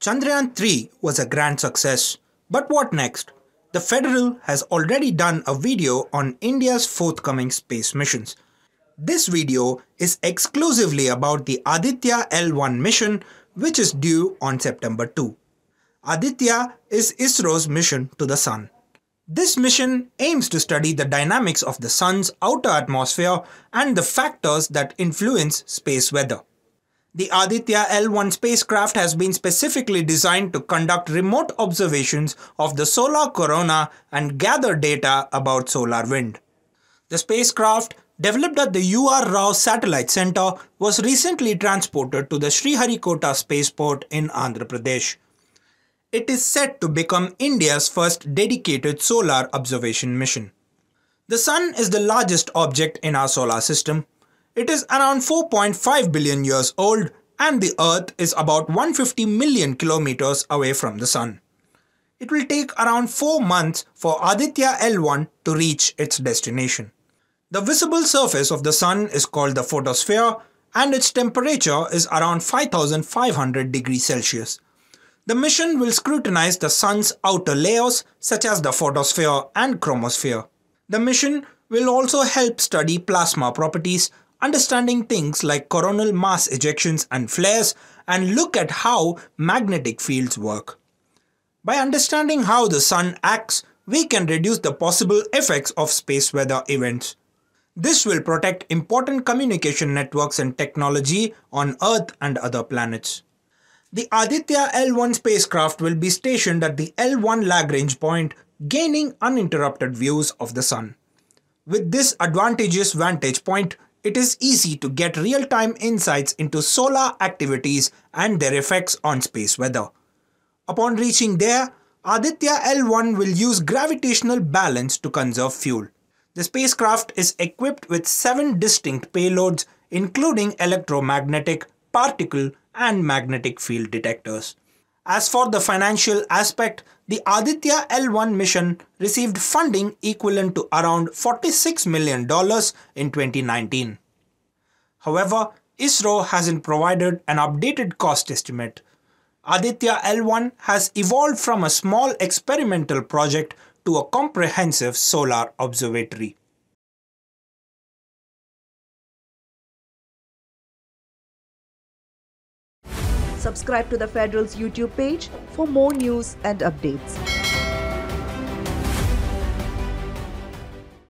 Chandrayaan 3 was a grand success. But what next? The Federal has already done a video on India's forthcoming space missions. This video is exclusively about the Aditya L1 mission which is due on September 2. Aditya is ISRO's mission to the Sun. This mission aims to study the dynamics of the Sun's outer atmosphere and the factors that influence space weather. The Aditya L1 spacecraft has been specifically designed to conduct remote observations of the solar corona and gather data about solar wind. The spacecraft, developed at the UR Rao Satellite Center, was recently transported to the Sriharikota spaceport in Andhra Pradesh. It is set to become India's first dedicated solar observation mission. The Sun is the largest object in our solar system it is around 4.5 billion years old and the Earth is about 150 million kilometers away from the Sun. It will take around 4 months for Aditya L1 to reach its destination. The visible surface of the Sun is called the photosphere and its temperature is around 5500 degrees Celsius. The mission will scrutinize the Sun's outer layers such as the photosphere and chromosphere. The mission will also help study plasma properties understanding things like coronal mass ejections and flares, and look at how magnetic fields work. By understanding how the sun acts, we can reduce the possible effects of space weather events. This will protect important communication networks and technology on Earth and other planets. The Aditya L1 spacecraft will be stationed at the L1 Lagrange point, gaining uninterrupted views of the Sun. With this advantageous vantage point, it is easy to get real-time insights into solar activities and their effects on space weather. Upon reaching there, Aditya L1 will use gravitational balance to conserve fuel. The spacecraft is equipped with seven distinct payloads including electromagnetic, particle and magnetic field detectors. As for the financial aspect, the Aditya L1 mission received funding equivalent to around $46 million in 2019. However, ISRO hasn't provided an updated cost estimate. Aditya L1 has evolved from a small experimental project to a comprehensive solar observatory. Subscribe to the Federal's YouTube page for more news and updates.